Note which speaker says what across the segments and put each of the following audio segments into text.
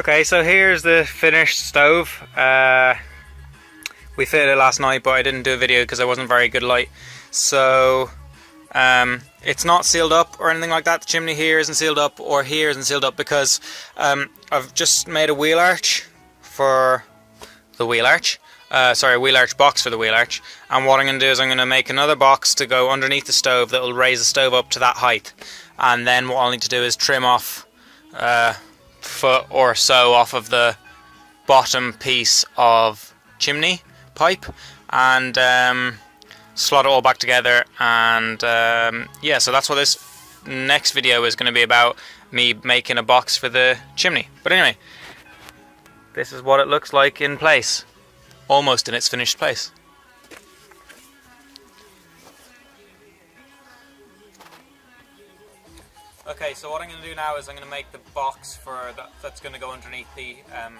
Speaker 1: Okay, so here's the finished stove. Uh, we fitted it last night, but I didn't do a video because there wasn't very good light. So um, it's not sealed up or anything like that. The chimney here isn't sealed up or here isn't sealed up because um, I've just made a wheel arch for the wheel arch. Uh, sorry, wheel arch box for the wheel arch. And what I'm going to do is I'm going to make another box to go underneath the stove that will raise the stove up to that height. And then what I'll need to do is trim off uh, foot or so off of the bottom piece of chimney pipe and um, slot it all back together and um, yeah so that's what this next video is going to be about me making a box for the chimney. But anyway this is what it looks like in place almost in its finished place Okay, so what I'm going to do now is I'm going to make the box for the, that's going to go underneath the um,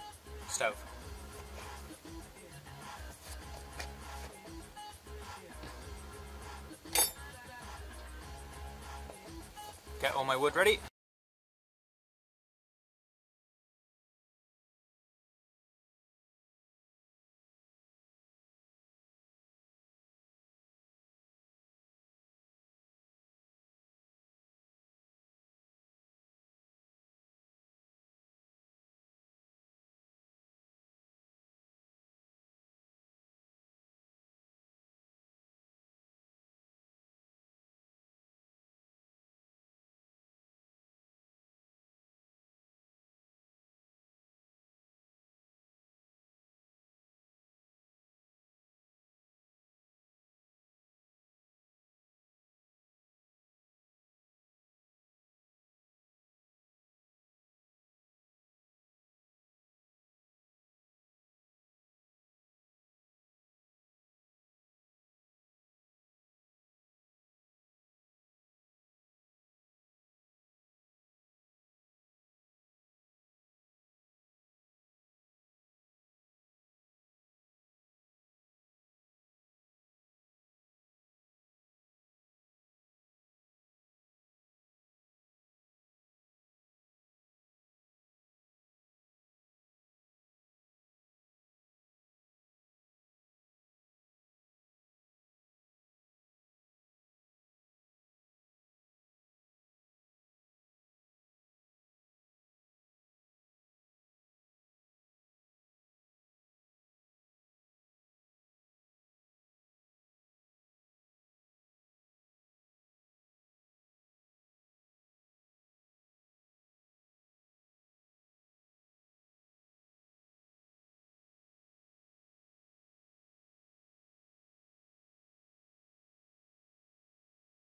Speaker 1: stove. Get all my wood ready.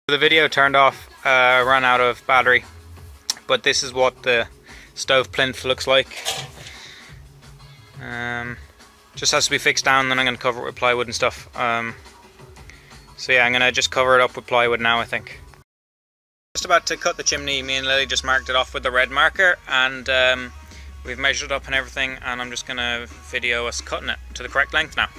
Speaker 1: The video turned off, uh, ran out of battery, but this is what the stove plinth looks like. Um, just has to be fixed down, then I'm going to cover it with plywood and stuff. Um, so yeah, I'm going to just cover it up with plywood now, I think. Just about to cut the chimney, me and Lily just marked it off with the red marker, and um, we've measured up and everything, and I'm just going to video us cutting it to the correct length now.